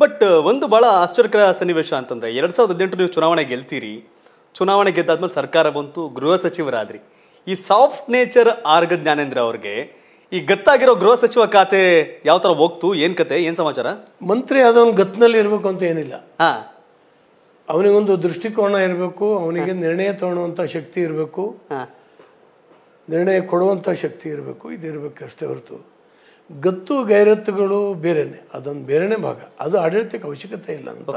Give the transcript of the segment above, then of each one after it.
But ಒಂದು ಭಾಳ ಆಶ್ಚರ್ಯಕರ ಸನ್ನಿವೇಶ ಅಂತಂದರೆ ಎರಡು ಸಾವಿರದ ಹದಿನೆಂಟು ನೀವು ಚುನಾವಣೆ ಗೆಲ್ತೀರಿ ಚುನಾವಣೆ ಗೆದ್ದಾದ್ಮೇಲೆ ಸರ್ಕಾರ ಬಂತು ಗೃಹ ಸಚಿವರಾದ್ರಿ. ಈ ಸಾಫ್ಟ್ ನೇಚರ್ ಆರ್ಗ ಜ್ಞಾನೇಂದ್ರ ಅವ್ರಿಗೆ ಈ ಗತ್ತಾಗಿರೋ ಗೃಹ ಸಚಿವ ಖಾತೆ ಯಾವ ಥರ ಹೋಗ್ತು ಏನು ಕತೆ ಏನು ಸಮಾಚಾರ? ಮಂತ್ರಿ ಆದವನು ಗತ್ತಿನಲ್ಲಿ ಇರಬೇಕು ಅಂತ ಏನಿಲ್ಲ. ಹಾಂ. ಅವನಿಗೊಂದು ದೃಷ್ಟಿಕೋನ ಇರಬೇಕು ಅವನಿಗೆ ನಿರ್ಣಯ ತಗೊಳ್ಳುವಂಥ ಶಕ್ತಿ ಇರಬೇಕು. ಹಾಂ. ನಿರ್ಣಯ ಕೊಡುವಂಥ ಶಕ್ತಿ ಇರಬೇಕು ಇದಿರಬೇಕು ಅಷ್ಟೇ ಹೊರತು. ಗತ್ತು ಗೈರತ್ತುಗಳು ಬೇರೆನೆ ಅದೊಂದು ಬೇರೆನೆ ಭಾಗ. ಅದು ಆಡಳಿತಕ್ಕೆ ಅವಶ್ಯಕತೆ ಇಲ್ಲ ಅಂತ.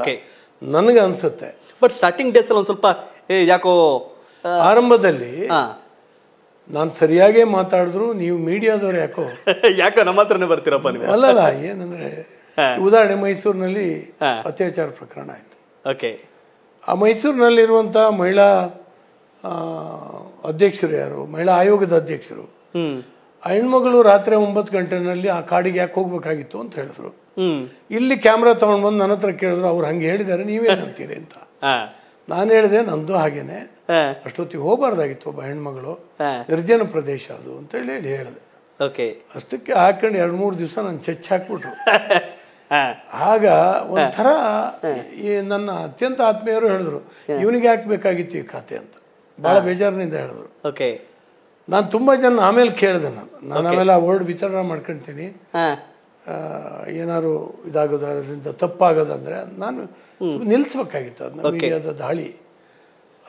ನನಗೆ ಅನ್ಸುತ್ತೆ. ಬಟ್ ಸ್ಟಾರ್ಟಿಂಗ್ ಡೇಸ್ ಅಲ್ಲಿ ಒಂದ್ ಸ್ವಲ್ಪ ಯಾಕೋ ಆರಂಭದಲ್ಲಿ ನಾನು ಸರಿಯಾಗೇ ಮಾತಾಡಿದ್ರು ನೀವು ಮೀಡಿಯಾದವ್ರು ಯಾಕೋ? ಯಾಕೋ ನಮ್ಮ ಹತ್ರನೇ ಬರ್ತೀರಪ್ಪ ನೀವು? ಅಲ್ಲಲ್ಲ ಏನಂದ್ರೆ ಉದಾಹರಣೆ ಮೈಸೂರಿನಲ್ಲಿ ಅತ್ಯಾಚಾರ ಪ್ರಕರಣ ಆಯ್ತು. ಓಕೆ ಆ ಮೈಸೂರಿನಲ್ಲಿರುವಂಥ ಮಹಿಳಾ ಅಧ್ಯಕ್ಷರು ಯಾರು? ಮಹಿಳಾ ಆಯೋಗದ ಅಧ್ಯಕ್ಷರು. ಹೆಣ್ಮಗಳು ರಾತ್ರಿ ಒಂಬತ್ತು ಗಂಟೆನಲ್ಲಿ ಆ ಕಾಡಿಗೆ ಯಾಕೆ ಹೋಗ್ಬೇಕಾಗಿತ್ತು ಅಂತ ಹೇಳಿದ್ರು. ಇಲ್ಲಿ ಕ್ಯಾಮ್ರಾ ತಗೊಂಡ್ ಬಂದು ನನ್ನ ಹತ್ರ ಕೇಳಿದ್ರು ಅವ್ರು ಹಂಗೆ ಹೇಳಿದ್ದಾರೆ ನೀವೇನಂತೀರಿ ಅಂತ. ನಾನು ಹೇಳಿದೆ ನಂದು ಹಾಗೇನೆ. ಅಷ್ಟೊತ್ತಿಗೆ ಹೋಗಬಾರ್ದಾಗಿತ್ತು ಒಬ್ಬ ಹೆಣ್ಮಗಳು. ನಿರ್ಜನ ಪ್ರದೇಶ ಅದು ಅಂತ ಹೇಳಿ ಹೇಳಿದೆ. ಓಕೆ. ಅಷ್ಟಕ್ಕೆ ಹಾಕೊಂಡು ಎರಡು ಮೂರು ದಿವಸ ನಾನು ಚೆಚ್ ಹಾಕ್ಬಿಟ್ರು. ಆಗ ಒಂಥರ ಈ ನನ್ನ ಅತ್ಯಂತ ಆತ್ಮೀಯರು ಹೇಳಿದ್ರು ಇವನಿಗೆ ಹಾಕ್ಬೇಕಾಗಿತ್ತು ಈ ಖಾತೆ? ಅಂತ. ಬಹಳ ಬೇಜಾರಿನಿಂದ ಹೇಳಿದ್ರು. ಓಕೆ. ನಾನು ತುಂಬ ಜನ ಆಮೇಲೆ ಕೇಳಿದೆ ನಾನು. ನಾನು ಆಮೇಲೆ ಆ ವರ್ಡ್ ವಿತರಣೆ ಮಾಡ್ಕೊಳ್ತೀನಿ ಏನಾದ್ರು ಇದಾಗೋದು ಇದಾಗೋದ್ರಿಂದ ತಪ್ಪಾಗೋದಂದ್ರೆ ನಾನು ನಿಲ್ಸ್ಬೇಕಾಗಿತ್ತು. ನಿಲ್ಲಿಸ್ಬೇಕಾಗಿತ್ತು ಅದನ್ನ ಮೀಡಿಯಾದ ದಾಳಿ.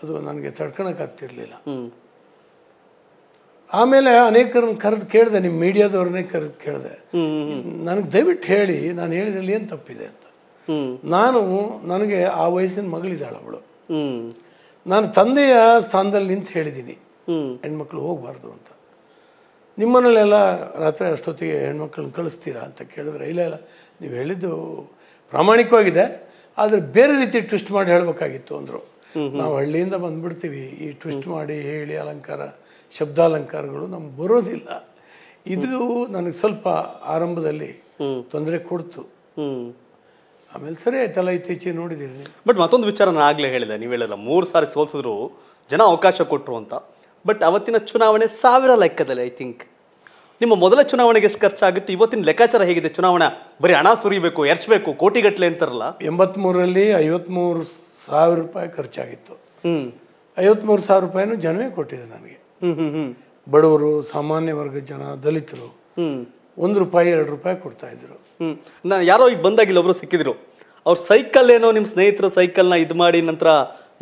ಅದು ನನಗೆ ತಡ್ಕೊಳಕ್ಕಾಗ್ತಿರ್ಲಿಲ್ಲ. ಆಮೇಲೆ ಅನೇಕರನ್ನ ಕರೆದು ಕೇಳಿದೆ ನಿಮ್ಮ ಮೀಡಿಯಾದವ್ರನ್ನೇ ಕರೆದು ಕೇಳಿದೆ. ನನಗೆ ದಯವಿಟ್ಟು ಹೇಳಿ ನಾನು ಹೇಳಿದ್ರಲ್ಲಿ ಏನು ತಪ್ಪಿದೆ ಅಂತ. ನಾನು ನನಗೆ ಆ ವಯಸ್ಸಿನ ಮಗಳಿದ್ದಾಳೆ ಅವಳು. ಹ್ಮ್. ನಾನು ತಂದೆಯ ಸ್ಥಾನದಲ್ಲಿ ನಿಂತು ಹೇಳಿದ್ದೀನಿ. ಹೆಣ್ಮಕ್ಳು ಹೋಗಬಾರ್ದು ಅಂತ. ನಿಮ್ಮನೇಲೆಲ್ಲ ರಾತ್ರಿ ಅಷ್ಟೊತ್ತಿಗೆ ಹೆಣ್ಮಕ್ಳನ್ನ ಕಳಿಸ್ತೀರಾ ಅಂತ ಕೇಳಿದ್ರೆ ಇಲ್ಲ ಇಲ್ಲ ನೀವು ಹೇಳಿದ್ದು ಪ್ರಾಮಾಣಿಕವಾಗಿದೆ ಆದರೆ ಬೇರೆ ರೀತಿ ಟ್ವಿಸ್ಟ್ ಮಾಡಿ ಹೇಳಬೇಕಾಗಿತ್ತು ಅಂದರು. ನಾವು ಹಳ್ಳಿಯಿಂದ ಬಂದ್ಬಿಡ್ತೀವಿ ಈ ಟ್ವಿಸ್ಟ್ ಮಾಡಿ ಹೇಳಿ ಅಲಂಕಾರ ಶಬ್ದಾಲಂಕಾರಗಳು ನಮ್ಗೆ ಬರೋದಿಲ್ಲ. ಇದು ನನಗೆ ಸ್ವಲ್ಪ ಆರಂಭದಲ್ಲಿ ತೊಂದರೆ ಕೊಡ್ತು. ಆಮೇಲೆ ಸರಿ ಆಯ್ತಲ್ಲ ಇತ್ತೀಚೆಗೆ ನೋಡಿದ್ದೀರಿ ಬಟ್ ಮತ್ತೊಂದು ವಿಚಾರ ನಾನು ಆಗಲೇ ಹೇಳಿದೆ ನೀವು ಹೇಳಿಲ್ಲ ಮೂರು ಸಾರಿ ಸೋಲ್ಸಿದ್ರು ಜನ ಅವಕಾಶ ಕೊಟ್ಟರು ಅಂತ. ಬಟ್ ಅವತ್ತಿನ ಚುನಾವಣೆ ಸಾವಿರ ಲೆಕ್ಕದಲ್ಲಿ ಐ ಥಿಂಕ್ ನಿಮ್ಮ ಮೊದಲ ಚುನಾವಣೆಗೆ ಎಷ್ಟು ಖರ್ಚಾಗುತ್ತೆ? ಇವತ್ತಿನ ಲೆಕ್ಕಾಚಾರ ಹೇಗಿದೆ? ಚುನಾವಣೆ ಬರೀ ಹಣ ಸುರಿಬೇಕು ಎರಚಬೇಕು ಕೋಟಿಗಟ್ಟಲೆ ಅಂತಾರಲ್ಲ? ಎಂಬತ್ಮೂರರಲ್ಲಿ ಐವತ್ಮೂರು ಸಾವಿರ ರೂಪಾಯಿ ಖರ್ಚಾಗಿತ್ತು. ಹ್ಞೂ ಐವತ್ಮೂರು ಸಾವಿರ ರೂಪಾಯಿನೂ ಜನವೇ ಕೊಟ್ಟಿದೆ ನನಗೆ. ಬಡವರು ಸಾಮಾನ್ಯ ವರ್ಗದ ಜನ ದಲಿತರು ಹ್ಮ್. ಒಂದು ರೂಪಾಯಿ ಎರಡು ರೂಪಾಯಿ ಕೊಡ್ತಾ ಇದ್ರು. ನಾನು ಯಾರೋ ಈಗ ಬಂದಾಗಿಲ್ಲ ಒಬ್ರು ಸಿಕ್ಕಿದ್ರು. ಅವ್ರ ಸೈಕಲ್ ಏನೋ ನಿಮ್ಮ ಸ್ನೇಹಿತರು ಸೈಕಲ್ನ ಇದು ಮಾಡಿ ನಂತರ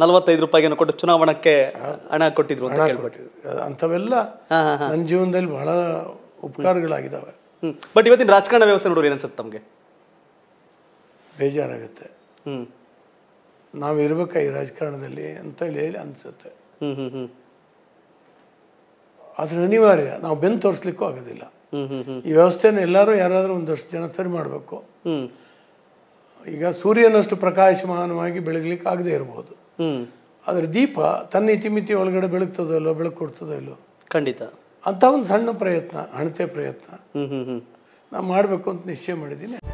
ನಲವತ್ತೈದು ರೂಪಾಯಿಗೆ ಕೊಟ್ಟು ಚುನಾವಣಕ್ಕೆ ಹಣ ಕೊಟ್ಟಿದ್ರು ಅಂತ ಕೊಟ್ಟಿದ್ರು. ಅಂಥವೆಲ್ಲ ನನ್ನ ಜೀವನದಲ್ಲಿ ಬಹಳ ಉಪಕಾರಗಳಾಗಿದ್ದಾವೆ ಬಟ್ ಇವತ್ತಿನ ರಾಜಕಾರಣ ವ್ಯವಸ್ಥೆ ನೋಡೋರು ಏನನ್ಸುತ್ತೆ ತಮಗೆ? ಬೇಜಾರಾಗುತ್ತೆ. ನಾವು ಇರ್ಬೇಕಾ ಈ ರಾಜಕಾರಣದಲ್ಲಿ ಅಂತ ಹೇಳಿ ಅನ್ಸುತ್ತೆ. ಆದ್ರೆ ಅನಿವಾರ್ಯ ನಾವು ಬೆನ್ ತೋರಿಸ್ಲಿಕ್ಕೂ ಆಗೋದಿಲ್ಲ. ಈ ವ್ಯವಸ್ಥೆನ ಎಲ್ಲರೂ ಯಾರಾದರೂ ಒಂದಷ್ಟು ಜನ ಸರಿ ಮಾಡಬೇಕು. ಈಗ ಸೂರ್ಯನಷ್ಟು ಪ್ರಕಾಶಮಾನವಾಗಿ ಬೆಳಗ್ಲಿಕ್ಕೆ ಆಗದೆ ಇರಬಹುದು ಹ್ಮ್ ಆದರೆ ದೀಪ ತನ್ನ ಇತಿಮಿತಿ ಒಳಗಡೆ ಬೆಳಗ್ತದೋ ಇಲ್ಲೋ ಬೆಳಕು ಕೊಡ್ತದೋ ಇಲ್ಲೋ? ಖಂಡಿತ. ಅಂತ ಒಂದು ಸಣ್ಣ ಪ್ರಯತ್ನ ಹಣತೆ ಪ್ರಯತ್ನ. ನಾನು ಮಾಡಬೇಕು ಅಂತ ನಿಶ್ಚಯ ಮಾಡಿದ್ದೀನಿ.